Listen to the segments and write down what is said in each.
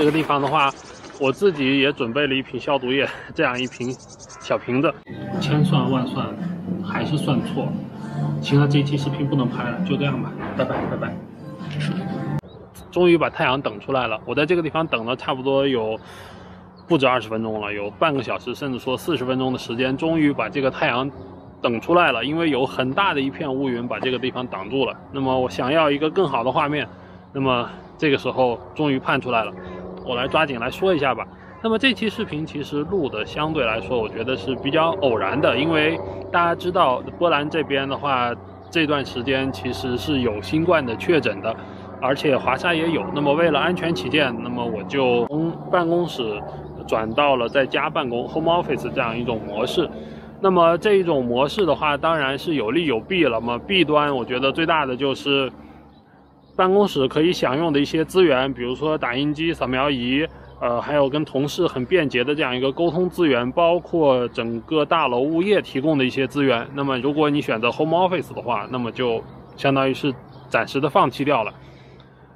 这个地方的话，我自己也准备了一瓶消毒液，这样一瓶小瓶子。千算万算，还是算错了。行了，这期视频不能拍了，就这样吧，拜拜拜拜。终于把太阳等出来了，我在这个地方等了差不多有不止二十分钟了，有半个小时，甚至说四十分钟的时间，终于把这个太阳等出来了。因为有很大的一片乌云把这个地方挡住了。那么我想要一个更好的画面，那么这个时候终于盼出来了。我来抓紧来说一下吧。那么这期视频其实录的相对来说，我觉得是比较偶然的，因为大家知道波兰这边的话，这段时间其实是有新冠的确诊的，而且华沙也有。那么为了安全起见，那么我就从办公室转到了在家办公 （home office） 这样一种模式。那么这一种模式的话，当然是有利有弊了嘛。弊端我觉得最大的就是办公室可以享用的一些资源，比如说打印机、扫描仪。呃，还有跟同事很便捷的这样一个沟通资源，包括整个大楼物业提供的一些资源。那么，如果你选择 home office 的话，那么就相当于是暂时的放弃掉了。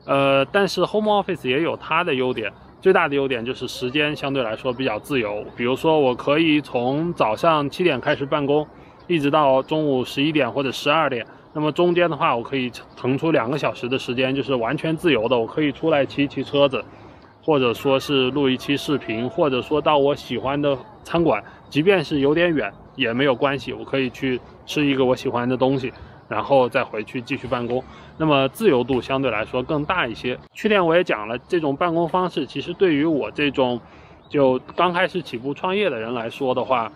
呃，但是 home office 也有它的优点，最大的优点就是时间相对来说比较自由。比如说，我可以从早上七点开始办公，一直到中午十一点或者十二点。那么中间的话，我可以腾出两个小时的时间，就是完全自由的，我可以出来骑骑车子。或者说是录一期视频，或者说到我喜欢的餐馆，即便是有点远也没有关系，我可以去吃一个我喜欢的东西，然后再回去继续办公。那么自由度相对来说更大一些。去年我也讲了，这种办公方式其实对于我这种就刚开始起步创业的人来说的话，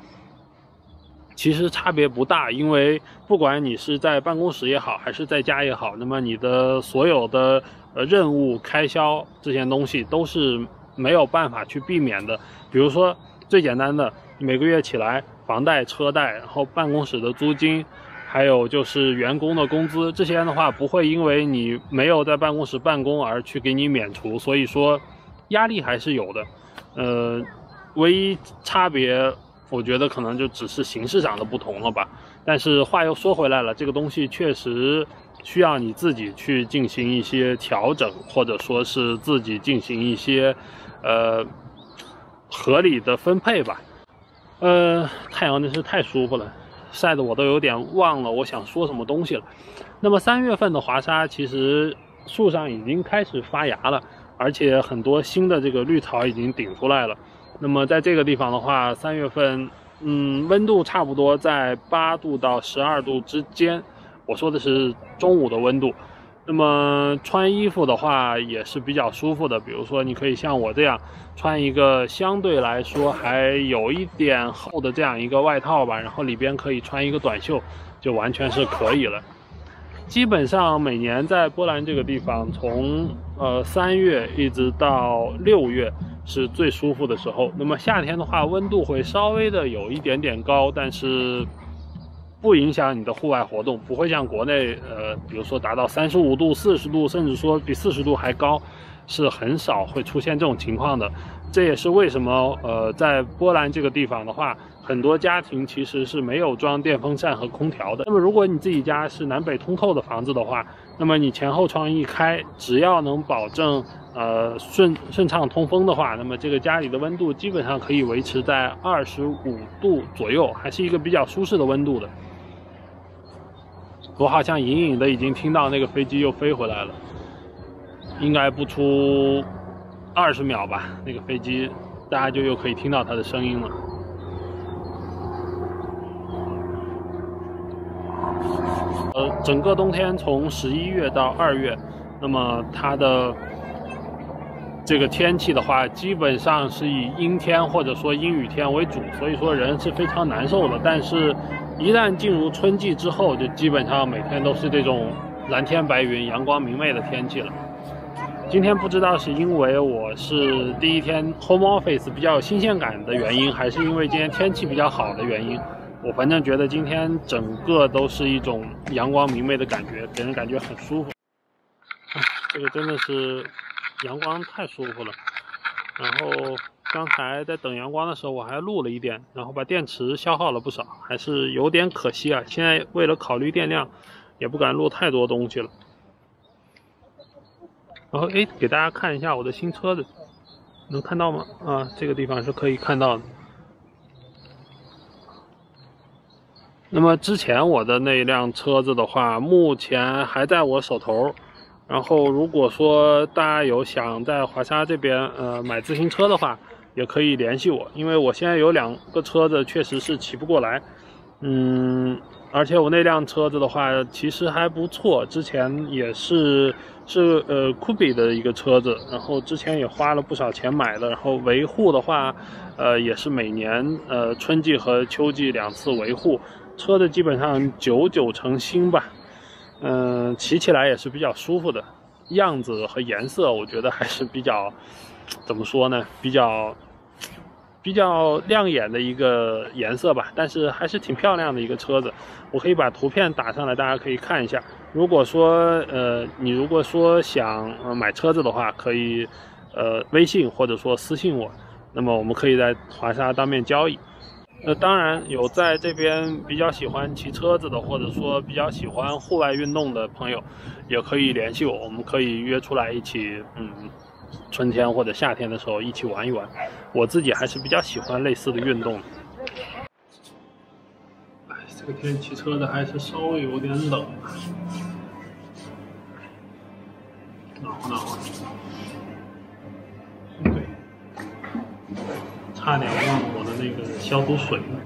其实差别不大，因为不管你是在办公室也好，还是在家也好，那么你的所有的。呃，任务开销这些东西都是没有办法去避免的。比如说最简单的，每个月起来房贷、车贷，然后办公室的租金，还有就是员工的工资，这些的话不会因为你没有在办公室办公而去给你免除。所以说压力还是有的。呃，唯一差别，我觉得可能就只是形式上的不同了吧。但是话又说回来了，这个东西确实。需要你自己去进行一些调整，或者说是自己进行一些，呃，合理的分配吧。呃，太阳真是太舒服了，晒得我都有点忘了我想说什么东西了。那么三月份的华沙其实树上已经开始发芽了，而且很多新的这个绿草已经顶出来了。那么在这个地方的话，三月份，嗯，温度差不多在八度到十二度之间。我说的是中午的温度，那么穿衣服的话也是比较舒服的。比如说，你可以像我这样穿一个相对来说还有一点厚的这样一个外套吧，然后里边可以穿一个短袖，就完全是可以了。基本上每年在波兰这个地方，从呃三月一直到六月是最舒服的时候。那么夏天的话，温度会稍微的有一点点高，但是。不影响你的户外活动，不会像国内，呃，比如说达到三十五度、四十度，甚至说比四十度还高，是很少会出现这种情况的。这也是为什么，呃，在波兰这个地方的话，很多家庭其实是没有装电风扇和空调的。那么，如果你自己家是南北通透的房子的话，那么你前后窗一开，只要能保证呃顺顺畅通风的话，那么这个家里的温度基本上可以维持在二十五度左右，还是一个比较舒适的温度的。我好像隐隐的已经听到那个飞机又飞回来了，应该不出二十秒吧，那个飞机大家就又可以听到它的声音了。整个冬天从十一月到二月，那么它的这个天气的话，基本上是以阴天或者说阴雨天为主，所以说人是非常难受的。但是一旦进入春季之后，就基本上每天都是这种蓝天白云、阳光明媚的天气了。今天不知道是因为我是第一天 home office 比较有新鲜感的原因，还是因为今天天气比较好的原因，我反正觉得今天整个都是一种阳光明媚的感觉，给人感觉很舒服。这个真的是阳光太舒服了，然后。刚才在等阳光的时候，我还录了一点，然后把电池消耗了不少，还是有点可惜啊。现在为了考虑电量，也不敢录太多东西了。然后哎，给大家看一下我的新车子，能看到吗？啊，这个地方是可以看到的。那么之前我的那辆车子的话，目前还在我手头。然后如果说大家有想在华沙这边呃买自行车的话，也可以联系我，因为我现在有两个车子确实是骑不过来。嗯，而且我那辆车子的话，其实还不错，之前也是是呃酷比的一个车子，然后之前也花了不少钱买的，然后维护的话，呃也是每年呃春季和秋季两次维护，车子基本上九九成新吧，嗯，骑起来也是比较舒服的，样子和颜色我觉得还是比较，怎么说呢，比较。比较亮眼的一个颜色吧，但是还是挺漂亮的一个车子。我可以把图片打上来，大家可以看一下。如果说呃，你如果说想买车子的话，可以呃微信或者说私信我，那么我们可以在华沙当面交易。那当然有在这边比较喜欢骑车子的，或者说比较喜欢户外运动的朋友，也可以联系我，我们可以约出来一起嗯。春天或者夏天的时候一起玩一玩，我自己还是比较喜欢类似的运动。哎，这个天骑车的还是稍微有点冷，暖和暖和。对，差点忘了那个消毒水了，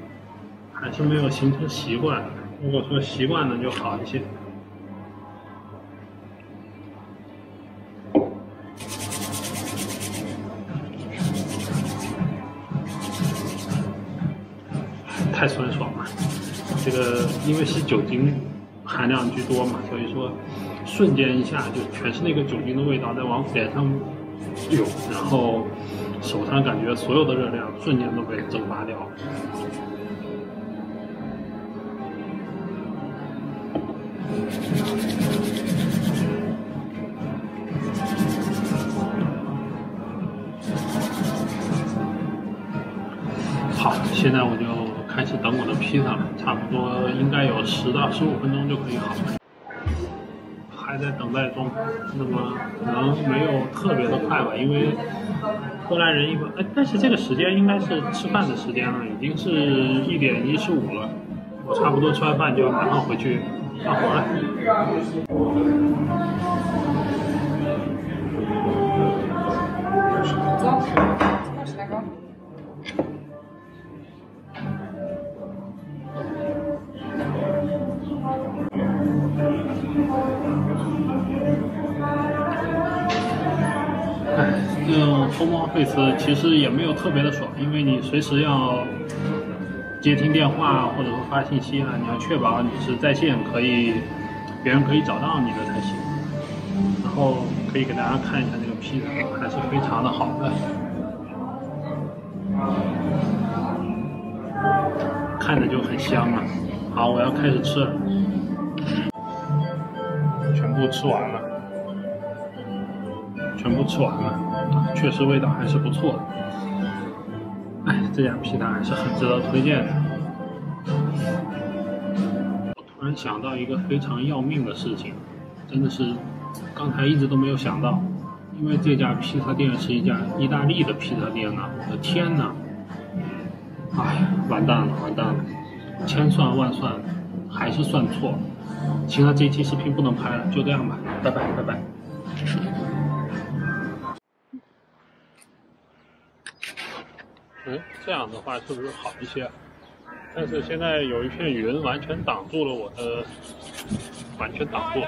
还是没有形成习惯。如果说习惯了就好一些。太酸爽了，这个因为是酒精含量居多嘛，所以说瞬间一下就全是那个酒精的味道在往脸上涌，然后手上感觉所有的热量瞬间都被蒸发掉了。好，现在我就。开始等我的披萨了，差不多应该有十到十五分钟就可以好了，还在等待中。那么可能没有特别的快吧，因为过来人一般，哎，但是这个时间应该是吃饭的时间了，已经是一点一十五了，我差不多吃完饭就要马上回去干活了。偷猫费斯其实也没有特别的爽，因为你随时要接听电话或者说发信息啊，你要确保你是在线，可以别人可以找到你的才行。然后可以给大家看一下这个披萨，还是非常的好的，看着就很香啊。好，我要开始吃了，全部吃完了，全部吃完了。确实味道还是不错的，哎，这家披萨还是很值得推荐的。我突然想到一个非常要命的事情，真的是刚才一直都没有想到，因为这家披萨店是一家意大利的披萨店呐，我的天呐！哎呀，完蛋了，完蛋了，千算万算还是算错了，行了，这期视频不能拍了，就这样吧，拜拜，拜拜。嗯，这样的话是不是好一些？但是现在有一片云完全挡住了我的，完全挡住。